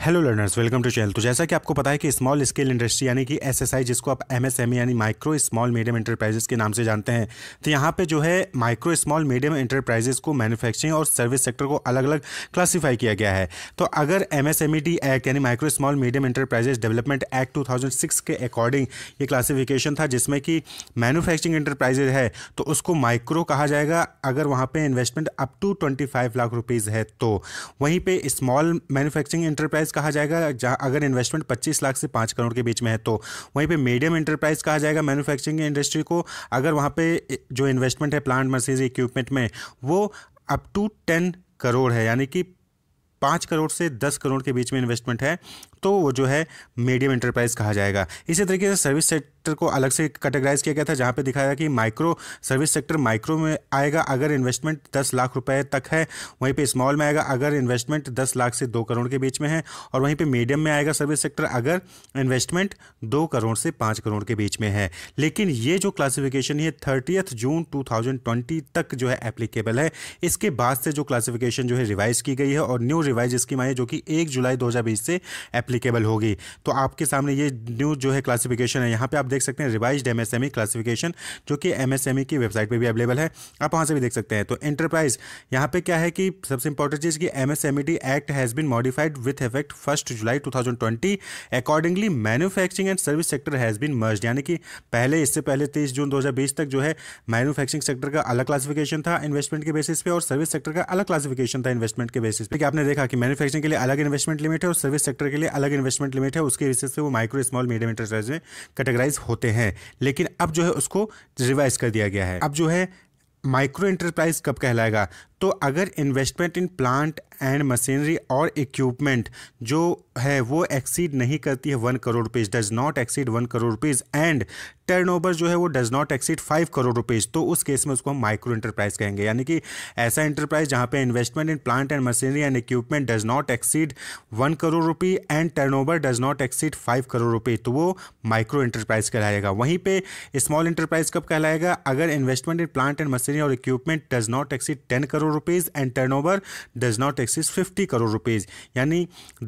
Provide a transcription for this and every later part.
Hello learners welcome to channel तो जैसा कि आपको पता है कि स्मॉल स्केल इंडस्ट्री यानी कि एसएसआई जिसको आप एमएसएमई यानी माइक्रो स्मॉल मीडियम इंटरप्राइजेस के नाम से जानते हैं तो यहाँ पे जो है माइक्रो स्मॉल मीडियम इंटरप्राइजेस को मैन्युफैक्चरिंग और सर्विस सेक्टर को अलग अलग क्लासीफाई किया गया है। तो अगर एम एस एक्ट यानी micro small medium enterprises development act two के अकॉर्डिंग ये क्लासीफिकेशन था, जिसमें कि मैनुफैक्चरिंग इंटरप्राइजेज है तो उसको माइक्रो कहा जाएगा। अगर वहाँ पर investment up to twenty lakh rupees है तो वहीं पर स्मॉल मैनुफैक्चरिंग इंटरप्राइज इंटरप्राइज कहा जाएगा, जहाँ अगर इन्वेस्टमेंट 25 लाख से 5 करोड़ के बीच में है तो वहीं पर मीडियम इंटरप्राइज कहा जाएगा मैनुफैक्चरिंग इंडस्ट्री को। अगर वहाँ पर जो इन्वेस्टमेंट है प्लांट मशीनरी इक्विपमेंट में, वो अप टू टेन करोड़ है, यानी कि पाँच करोड़ से दस करोड़ के बीच में इन्वेस्टमेंट है तो वो जो है मीडियम इंटरप्राइज कहा जाएगा। इसी तरीके से सर्विस सेक्टर को अलग से कैटेगराइज किया गया था, जहाँ पे दिखाया कि माइक्रो सर्विस सेक्टर माइक्रो में आएगा, अगर इन्वेस्टमेंट दस लाख रुपए तक है, वहीं पे स्मॉल में आएगा, अगर इन्वेस्टमेंट दस लाख से दो करोड़ के बीच में है, और वहीं पे मीडियम में आएगा सर्विस सेक्टर अगर इन्वेस्टमेंट दो करोड़ से पाँच करोड़ के बीच में है। लेकिन ये जो क्लासिफिकेशन है थर्टियथ जून टू तक जो है एप्लीकेबल है। इसके बाद से जो क्लासिफिकेशन जो है रिवाइज की गई है, और न्यू रिवाइज स्कीम आई है जो कि एक जुलाई दो से एप्लीकेबल होगी। तो आपके सामने ये न्यू जो है क्लासिफिकेशन है, यहाँ पे आप देख सकते हैं रिवाइज एमएसएमई क्लासिफिकेशन जो कि एमएसएमई की वेबसाइट पे भी अवेलेबल है। आप वहाँ से भी देख सकते हैं। तो एंटरप्राइज यहाँ पे क्या है कि सबसे इंपॉर्टेंट चीज़ की MSMED act has been modified with effect first July two accordingly manufacturing and service sector has been merge यानी कि पहले, इससे पहले तेईस जून दो हज़ार बीस तक जो है मैन्युफैक्चरिंग सेक्टर का अलग क्लासिफिकेशन था इन्वेस्टमेंट के बेसिस पे और सर्विस सेक्टर का अलग क्लासिफिकेशन था इन्वेस्टमेंट के बेसिस पे। कि आपने देखा कि मैन्युफैक्चरिंग के लिए अलग इन्वेस्टमेंट लिमिट है और सर्विस सेक्टर के लिए अलग इन्वेस्टमेंट लिमिट है। उसके बेसिस से वो माइक्रो स्मॉल मीडियम इंटरप्राइज में कैटेगराइज होते हैं। लेकिन अब जो है उसको रिवाइज कर दिया गया है। अब जो है माइक्रो इंटरप्राइज कब कहलाएगा? तो अगर investment in plant and machinery और इक्विपमेंट जो है, वो एक्सीड नहीं करती है one crore rupees does not exceed one crore rupees and turnover जो है, वो does not exceed five crore rupees तो उस केस में उसको हम माइक्रो इंटरप्राइज कहेंगे। यानी कि ऐसा इंटरप्राइज जहाँ पे investment in plant and machinery and equipment does not exceed one crore rupee and turnover does not exceed five crore rupee तो वो माइक्रो इंटरप्राइज कहलाएगा। वहीं पे स्मॉल इंटरप्राइज कब कहलाएगा? अगर investment in plant and machinery और equipment does not exceed ten crore rupees and turnover does not exceed fifty crore rupees. यानी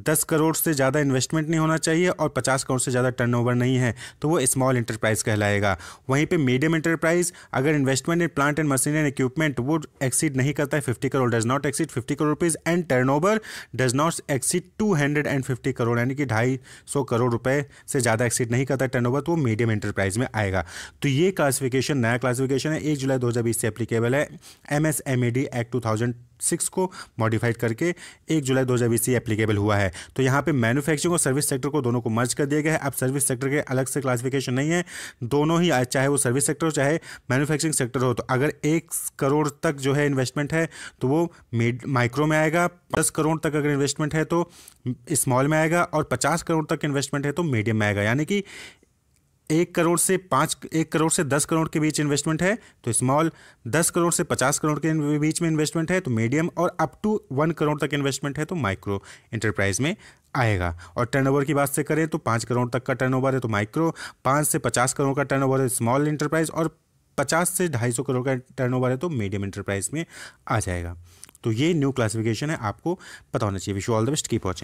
दस करोड़ से ज़्यादा इन्वेस्टमेंट नहीं होना चाहिए और पचास करोड़ से ज़्यादा टर्नओवर नहीं है तो वो स्मॉल इंटरप्राइज कहलाएगा। वहीं पे मीडियम इंटरप्राइज अगर investment in plant and machine and equipment वो एक्सीड नहीं करता है fifty crore does not exceed fifty crore rupees and turnover does not exceed two hundred and fifty crore. यानी कि ढाई सौ करोड़ रुपए से ज़्यादा एक्सीड नहीं करता टर्नओवर तो वो मीडियम इंटरप्राइज में आएगा। तो ये क्लासिफिकेशन नया क्लासिफिकेशन है, एक जुलाई दो हज़ार बीस से एप्लीकेबल है M S M E D act two thousand six को मॉडिफाइड करके एक जुलाई दो हज़ार से एप्लीकेबल हुआ है। तो यहाँ पे मैन्युफैक्चरिंग और सर्विस सेक्टर को दोनों को मर्ज कर दिया गया है। अब सर्विस सेक्टर के अलग से क्लासिफिकेशन नहीं है। दोनों ही चाहे वो सर्विस सेक्टर हो, चाहे मैन्युफैक्चरिंग सेक्टर हो तो अगर एक करोड़ तक जो है इन्वेस्टमेंट है तो वो माइक्रो में आएगा। दस करोड़ तक अगर इन्वेस्टमेंट है तो स्मॉल में आएगा और पचास करोड़ तक इन्वेस्टमेंट है तो मीडियम में आएगा। यानी कि एक करोड़ से पाँच, एक करोड़ से दस करोड़ के बीच इन्वेस्टमेंट है तो स्मॉल दस करोड़ से पचास करोड़ के बीच में इन्वेस्टमेंट है तो मीडियम और अप टू वन करोड़ तक इन्वेस्टमेंट है तो माइक्रो इंटरप्राइज में आएगा। और टर्नओवर की बात से करें तो पाँच करोड़ तक का टर्नओवर है तो माइक्रो पाँच से पचास करोड़ का टर्नओवर है स्मॉल इंटरप्राइज और पचास से ढाई सौ करोड़ का टर्नओवर है तो मीडियम इंटरप्राइज में आ जाएगा। तो ये न्यू क्लासिफिकेशन है, आपको पता होना चाहिए। Wish all the best keep watching